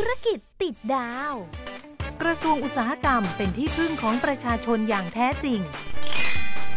ธุรกิจติดดาว กระทรวงอุตสาหกรรมเป็นที่พึ่งของประชาชนอย่างแท้จริง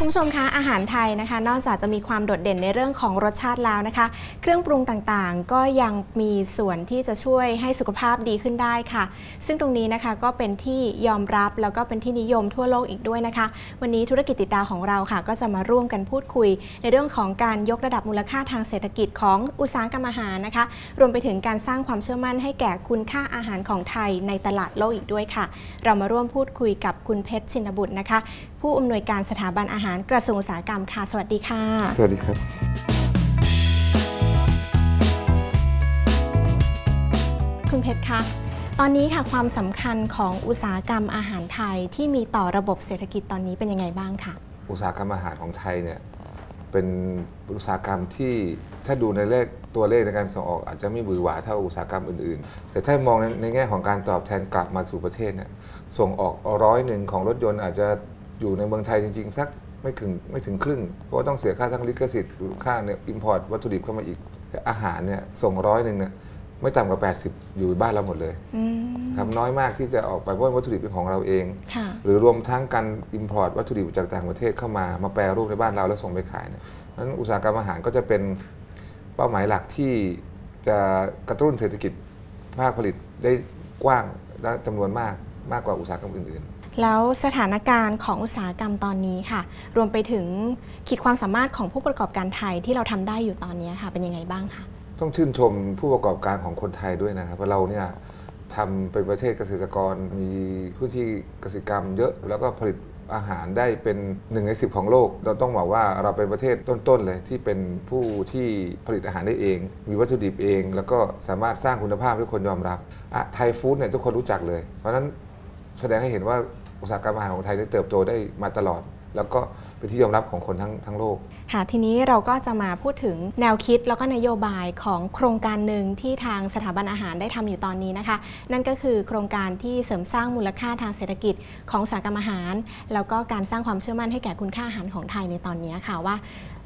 คุณผู้ชมคะอาหารไทยนะคะ นอกจากจะมีความโดดเด่นในเรื่องของรสชาติแล้วนะคะ เครื่องปรุงต่างๆ ก็ยังมีส่วนที่จะช่วยให้สุขภาพดีขึ้นได้ค่ะ ซึ่งตรงนี้นะคะก็เป็นที่ยอมรับแล้วก็เป็นที่นิยมทั่วโลกอีกด้วยนะคะ วันนี้ธุรกิจติดดาวของเราค่ะ ก็จะมาร่วมกันพูดคุย ในเรื่องของการยกระดับมูลค่าทางเศรษฐกิจของอุตสาหกรรมอาหารนะคะ รวมไปถึงการสร้างความเชื่อมั่นให้แก่คุณค่าอาหารของไทยในตลาดโลกอีกด้วยค่ะ เรามาร่วมพูดคุยกับคุณเพชรชินบุตรนะคะ ผู้อำนวยการสถาบันอาหารกระทรวงอุตสาหกรรมค่ะ สวัสดีค่ะ สวัสดีครับ คุณเพชรคะตอนนี้ค่ะความสำคัญของอุตสาหกรรมอาหารไทยที่มีต่อระบบเศรษฐกิจตอนนี้เป็นยังไงบ้างค่ะ อุตสาหกรรมอาหารของไทยเนี่ยเป็นอุตสาหกรรมที่ถ้าดูในเลขตัวเลขในการส่งออก อาจจะไม่บือหวาเท่าอุตสาหกรรมอื่นๆ แต่ถ้ามองในในแง่ของการตอบแทนกลับมาสู่ประเทศเนี่ยส่งออกร้อยหนึ่งของรถยนต์อาจจะอยู่ในเมืองไทยจริง ๆ สัก ไม่ถึงไม่ถึงครึ่ง เพราะว่าต้องเสียค่าทั้งลิขสิทธิ์หรือค่าเนี่ยอิมพอร์ตวัตถุดิบเข้ามาอีกแต่อาหารเนี่ยส่งร้อยหนึ่งเนี่ยไม่ต่ำกว่า 80 อยู่บ้านเราหมดเลยอืมครับน้อยมากที่จะออกไปเพราะว่าวัตถุดิบเป็นของเราเอง ค่ะ หรือรวมทั้งการ import วัตถุดิบจากต่างประเทศเข้ามามาแปรรูปในบ้านเราแล้วส่งไปขายเนี่ยนั้นอุตสาหกรรมอาหารก็จะเป็นเป้าหมายหลักที่จะกระตุ้นเศรษฐกิจภาคผลิตได้กว้างและจำนวนมากมากกว่าอุตสาหกรรมอื่น แล้วสถานการณ์ของอุตสาหกรรมตอนนี้ค่ะ รวมไปถึงขีดความสามารถของผู้ประกอบการไทยที่เราทำได้อยู่ตอนนี้ค่ะ เป็นยังไงบ้างคะต้องชื่นชมผู้ประกอบการของคนไทยด้วยนะครับเพราะเราเนี่ยทำเป็นประเทศเกษตรกรมีพื้ที่เกษตรกรรมเยอะแล้วก็ผลิตอาหารได้เป็นหนึ่งในสิบของโลก เราต้องบอกว่าเราเป็นประเทศต้นๆเลยที่เป็นผู้ที่ผลิตอาหารได้เอง มีวัตถุดิบเอง แล้วก็สามารถสร้างคุณภาพให้คนยอมรับอะไทยฟู้ดเนี่ยทุกคนรู้จักเลย เพราะฉะนั้นแสดงให้เห็นว่า อุตสาหกรรมอาหารของไทยได้เติบโตได้มาตลอด แล้วก็เป็นที่ยอมรับของคนทั้งทั้งโลก ค่ะทีนี้เราก็จะมาพูดถึงแนวคิดแล้วก็นโยบายของโครงการหนึ่งที่ทางสถาบันอาหารได้ทำอยู่ตอนนี้นะคะ นั่นก็คือโครงการที่เสริมสร้างมูลค่าทางเศรษฐกิจของอุตสาหกรรมอาหาร แล้วก็การสร้างความเชื่อมั่นให้แก่คุณค่าอาหารของไทยในตอนนี้ค่ะว่า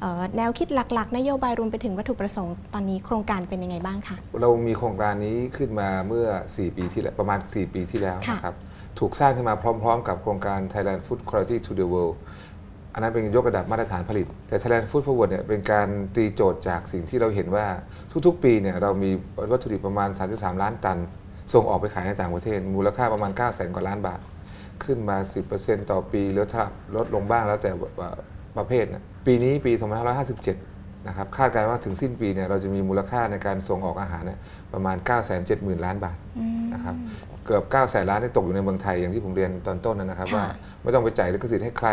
เอ่อแนวคิดหลัก ๆ นโยบายรวมไปถึงวัตถุประสงค์ตอนนี้โครงการเป็นยังไงบ้างคะเรามีโครงการนี้ขึ้นมาเมื่อ 4 ปีที่แล้วประมาณ 4 ปีที่แล้วค่ะนะครับ ถูกสร้างขึ้นมาพร้อมๆ กับโครงการ Thailand Food Quality to the World อันนั้นเป็นยกระดับมาตรฐานผลิต แต่ Thailand Food Forward เนี่ยเป็นการตีโจทย์จากสิ่งที่เราเห็นว่าทุกๆ ปีเนี่ยเรามีวัตถุดิบประมาณ 33 ล้านตัน ส่งออกไปขายในต่างประเทศ มูลค่าประมาณ 9 0 0 0 0 กว่าล้านบาท ขึ้นมา 10%ต่อปีแล้วถ้าลดลงบ้างแล้วแต่ประเภทนะปีนี้ปี 2557 นะครับคาดการณ์ว่าถึงสิ้นปีเนี่ยเราจะมีมูลค่าในการส่งออกอาหารเนี่ยประมาณ 9 7 0 0 0 0 ล้านบาทนะครับเกือบ 9 แสนล้านที่ตกอยู่ในเมืองไทยอย่างที่ผมเรียนตอนต้นนะครับค่ะว่าไม่ต้องไปจ่ายลิขสิทธิ์ให้ใคร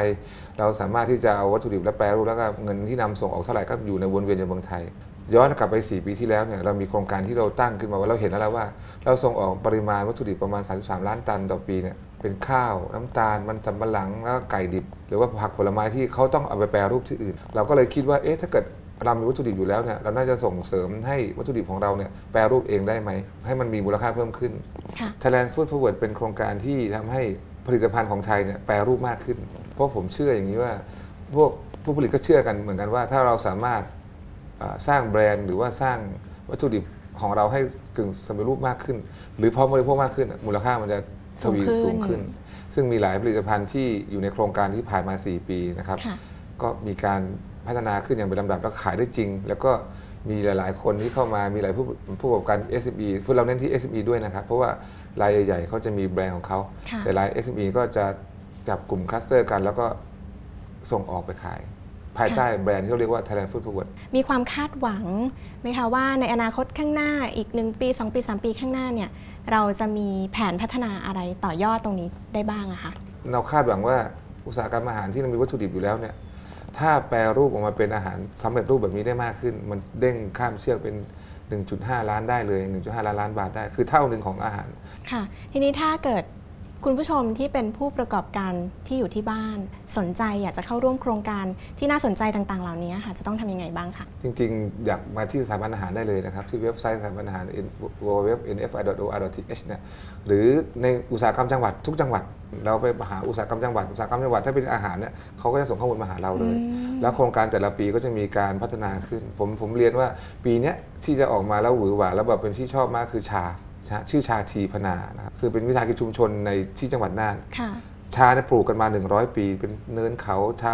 เราสามารถที่จะเอาวัตถุดิบและแปรรูปแล้วก็เงินที่นำส่งออกเท่าไหร่ก็อยู่ในวนเวียนในเมืองไทย ย้อนกลับไป 4 ปีที่แล้วเนี่ยเรามีโครงการที่เราตั้งขึ้นมาว่าเราเห็นแล้วว่า เราส่งออกปริมาณวัตถุดิบประมาณ 33 ล้านตันต่อปีเนี่ยเป็นข้าว น้ำตาล มันสำปะหลังแล้วก็ไก่ดิบ หรือว่าผักผลไม้ที่เขาต้องเอาไปแปรรูปที่อื่น เราก็เลยคิดว่าเอ๊ะถ้าเกิด เรามีวัตถุดิบอยู่แล้วเนี่ยเราน่าจะส่งเสริมให้วัตถุดิบของเราเนี่ยแปรรูปเองได้ไหม ให้มันมีมูลค่าเพิ่มขึ้นค่ะ Thailand Food Forward เป็นโครงการที่ทำให้ผลิตภัณฑ์ของไทยเนี่ยแปรรูปมากขึ้น เพราะผมเชื่ออย่างนี้ว่า พวกผู้ผลิตก็เชื่อกันเหมือนกันว่า ถ้าเราสามารถอ่าสร้างแบรนด์หรือว่าสร้างวัตถุดิบของเราให้กึ่งสำเร็จรูปมากขึ้น หรือพร้อมบริโภคมากขึ้น มูลค่ามันจะทวีสูสูงงขึ้ขึ้นนซึ่งมีหลายผลิตภัณฑ์ที่อยู่ในโครงการที่ผ่านมา 4 ปีนะครับค่ะก็มีการ พัฒนาขึ้นอย่างเป็นลำดับแล้วขายได้จริง แล้วก็มีหลาย ๆ คนที่เข้ามามีหลายผู้ผู้ประกอบการ SME พวกเราเน้นที่ SME ด้วยนะครับ เพราะว่ารายใหญ่ ๆเขาจะมีแบรนด์ของเขาค่ะ แต่ราย SME ก็จะจับกลุ่มคลัสเตอร์กัน แล้วก็ส่งออกไปขาย ภายใต้แบรนด์ที่เขาเรียกว่า Thailand Food Forward มีความคาดหวังไหมคะว่าในอนาคตข้างหน้าอีก 1 ปี 2 ปี 3 ปีข้างหน้าเนี่ยเราจะมีแผนพัฒนาอะไรต่อยอดตรงนี้ได้บ้างอะคะ เราคาดหวังว่าอุตสาหกรรมอาหารที่มีวัตถุดิบอยู่แล้วเนี่ย ถ้าแปรรูปออกมาเป็นอาหารสำเร็จรูปแบบนี้ได้มากขึ้น มันเด้งข้ามเชือกเป็น 1.5 ล้านได้เลย 1.5 ล้านล้านบาทได้ คือเท่าหนึ่งของอาหาร ค่ะ ทีนี้ถ้าเกิด คุณผู้ชมที่เป็นผู้ประกอบการที่อยู่ที่บ้าน สนใจอยากจะเข้าร่วมโครงการที่น่าสนใจต่างๆ เหล่านี้ค่ะ จะต้องทำยังไงบ้างคะจริงๆ อยากมาที่สถาบันอาหารได้เลยนะครับ ที่เว็บไซต์สถาบันอาหาร www.nfi.or.th เนี่ยหรือในอุตสาหกรรมจังหวัดทุกจังหวัด เราไปหาอุตสาหกรรมจังหวัดอุตสาหกรรมจังหวัดถ้าเป็นอาหารเนี่ยเขาก็จะส่งข้อมูลมาหาเราเลยอืมแล้วโครงการแต่ละปีก็จะมีการพัฒนาขึ้น ผมผมเรียนว่าปีเนี้ยที่จะออกมาแล้วหวือหวาแล้วแบบเป็นที่ชอบมากคือชา ชื่อชาทีพนานะครับคือเป็นวิสาหกิจชุมชนในที่จังหวัดน่านค่ะ ชาเนี่ยปลูกกันมา 100 ปี เป็นเนินเขาชา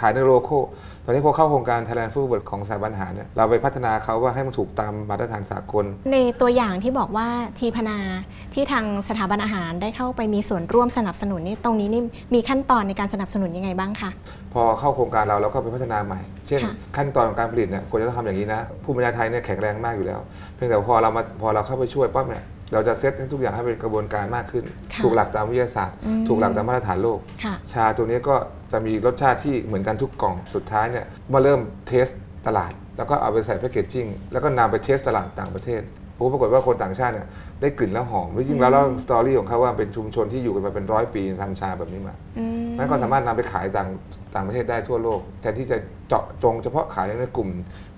ขายในโลโก้ตอนนี้พอเข้าโครงการ Thailand Food Forward ของสถาบันอาหารเนี่ยเราไปพัฒนาเขาว่าให้มันถูกตามมาตรฐานสากล ในตัวอย่างที่บอกว่าทีพนาที่ทางสถาบันอาหารได้เข้าไปมีส่วนร่วมสนับสนุนนี่ตรงนี้นี่มีขั้นตอนในการสนับสนุนยังไงบ้างคะพอเข้าโครงการเราเราก็ไปพัฒนาใหม่ เช่นค่ะขั้นตอนของการผลิตเนี่ยควรจะต้องทำอย่างนี้นะผู้บริหารไทยเนี่ยแข็งแรงมากอยู่แล้ว เพียงแต่พอเรามาพอเราเข้าไปช่วยปั๊บเนี่ย เราจะเซตให้ทุกอย่างให้เป็นกระบวนการมากขึ้น ค่ะถูกหลักตามวิทยาศาสตร์ อืม ถูกหลักตามมาตรฐานโลก ค่ะ ชาตัวนี้ก็จะมีรสชาติที่เหมือนกันทุกกล่องสุดท้ายเนี่ยมาเริ่ม test ตลาด แล้วก็เอาไปใส่ packaging แล้วก็นำไป test ตลาดต่างประเทศโอ้ปรากฏว่าคนต่างชาติเนี่ยได้กลิ่นแล้วหอมจริงๆแล้วเรา story ของเขาว่าเป็นชุมชนที่อยู่กันมาเป็นร้อยปีทำชาแบบนี้มา อืม นั้นก็สามารถนำไปขายต่างต่างประเทศได้ทั่วโลกแทนที่จะเจาะจงเฉพาะขายในกลุ่ม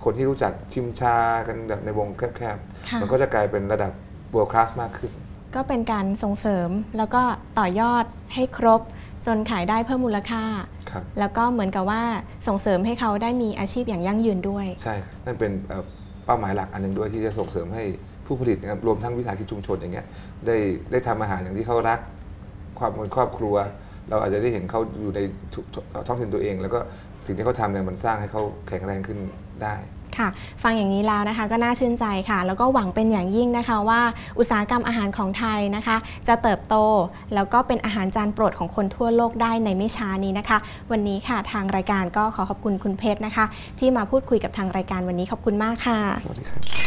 คนที่รู้จักชิมชากันแบบในวงแคบค่ะ ๆ มันก็จะกลายเป็นระดับ world class มากขึ้น ก็เป็นการส่งเสริมแล้วก็ต่อยอดให้ครบจนขายได้เพิ่มมูลค่า ครับแล้วก็เหมือนกับว่าส่งเสริมให้เขาได้มีอาชีพอย่างยั่งยืนด้วย ใช่ครับนั่นเป็นเอ่อเป้าหมายหลักอันหนึ่งด้วยที่จะส่งเสริมให้ผู้ผลิตนะครับรวมทั้งวิสาหกิจชุมชนอย่างเงี้ยได้ได้ทำอาหารอย่างที่เขารัก ความเป็นครอบครัว เราอาจจะได้เห็นเขาอยู่ในทุกท้องถิ่นตัวเอง แล้วก็สิ่งที่เขาทำเนี่ยมันสร้างให้เขาแข็งแรงขึ้นได้ ค่ะ ฟังอย่างนี้แล้วนะคะก็น่าชื่นใจค่ะ แล้วก็หวังเป็นอย่างยิ่งนะคะว่าอุตสาหกรรมอาหารของไทยนะคะ จะเติบโต แล้วก็เป็นอาหารจานโปรดของคนทั่วโลกได้ในไม่ช้านี้นะคะ วันนี้ค่ะทางรายการก็ขอขอบคุณคุณเพชรนะคะ ที่มาพูดคุยกับทางรายการวันนี้ขอบคุณมากค่ะสวัสดีครับ